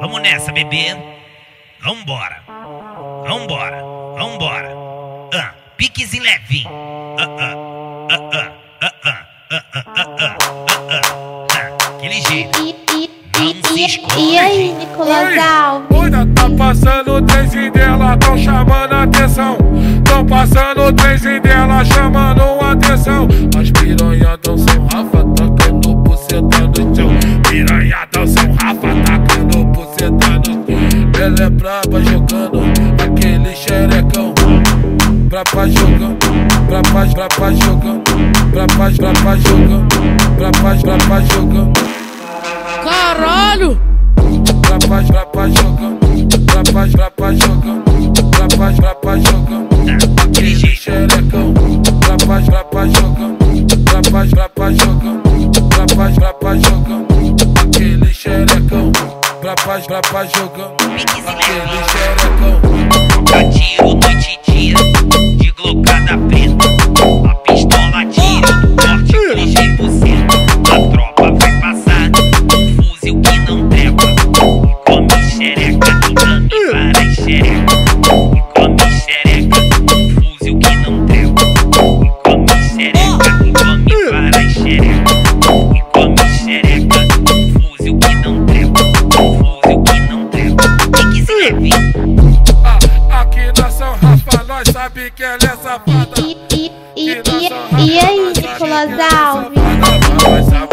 Vamos nessa, bebê. Vambora. Vambora. Vambora. Ah, piques e levinho. Ah, ah, ah, ah, ah, ah, ah, ah, ah, ah, ah. Aquele jeito. Não se esconde. e aí, Nicolas Alves? Olha, tá passando o trenzinho dela, tão chamando a atenção. Tão passando o trenzinho dela, chamando a atenção. As piranhadão são Rafa, Ela é braba jogando aquele xerecão. Braba jogando, braba, braba jogando. Braba, braba jogando, braba, braba jogando. pra, pra, pra jogar aquele xerecão. Sabe que ela é safada. E, e, e, e, e aí, Nicolas Alves?